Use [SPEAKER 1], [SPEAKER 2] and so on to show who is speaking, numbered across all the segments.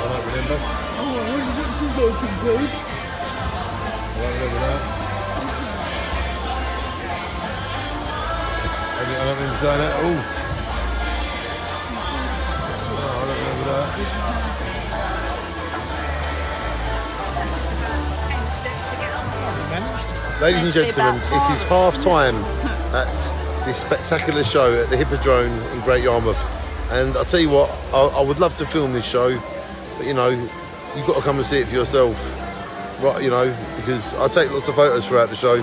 [SPEAKER 1] I don't remember.
[SPEAKER 2] Oh, this is looking good.
[SPEAKER 1] I don't remember that. I don't I don't remember that. Oh. No, I don't remember that. Ladies and gentlemen, this is half time at this spectacular show at the Hippodrome in Great Yarmouth. And I'll tell you what, I, I would love to film this show, but you know, you've got to come and see it for yourself, right? You know, because I take lots of photos throughout the show,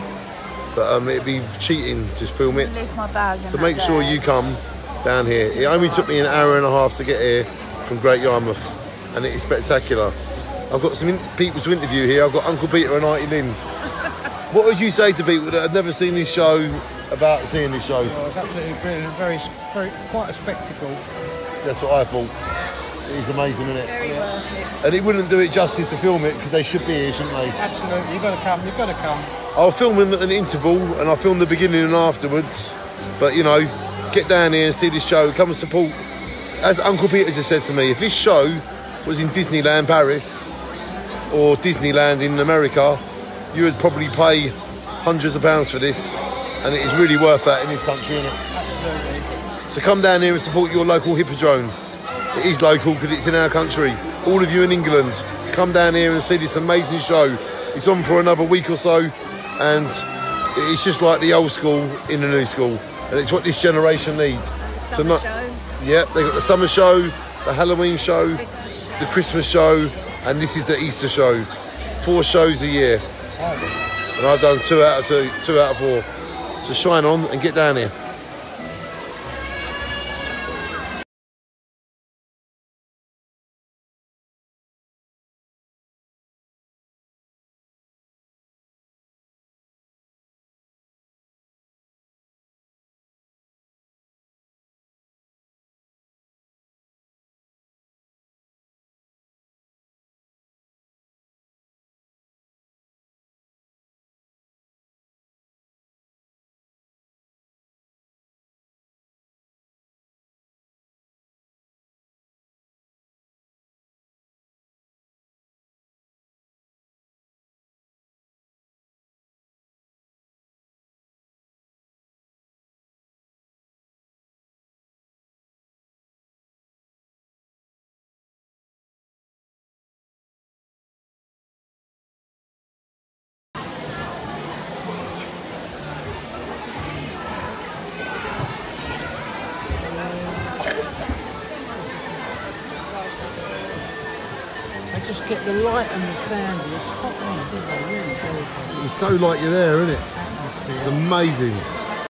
[SPEAKER 1] but um, it'd be cheating to just film it.
[SPEAKER 2] Leave my bag
[SPEAKER 1] So make sure
[SPEAKER 2] there.
[SPEAKER 1] you come down here. It only took me an hour and a half to get here from Great Yarmouth, and it is spectacular. I've got some in- people to interview here. I've got Uncle Peter and Auntie Lynn. What would you say to people that have never seen this show about seeing this show?
[SPEAKER 3] Well, it's absolutely brilliant. Very, very, quite a spectacle.
[SPEAKER 1] That's what I thought. It is amazing, isn't it?
[SPEAKER 2] Very worth it.
[SPEAKER 1] And it wouldn't do it justice to film it because they should be here, shouldn't they?
[SPEAKER 3] Absolutely, you've got to come. You've got to come.
[SPEAKER 1] I'll film them at an interval and I'll film the beginning and afterwards. But you know, get down here and see this show. Come and support. As Uncle Peter just said to me, if this show was in Disneyland Paris or Disneyland in America, you would probably pay hundreds of pounds for this. And it is really worth that in this country, isn't it?
[SPEAKER 3] Absolutely.
[SPEAKER 1] So come down here and support your local Hippodrome. It is local because it's in our country. All of you in England, come down here and see this amazing show. It's on for another week or so, and it's just like the old school in the new school, and it's what this generation needs. So
[SPEAKER 2] Summer
[SPEAKER 1] not,
[SPEAKER 2] show,
[SPEAKER 1] yeah, they got the summer show, the Halloween show,
[SPEAKER 2] Christmas show.
[SPEAKER 1] the Christmas show, and this is the Easter show. Four shows a year, and I've done two out of two, two out of four. So shine on and get down here.
[SPEAKER 3] Just get the light and the sound. It's spot on, don't they? Really.
[SPEAKER 1] It's so like you're there, isn't it? It's amazing.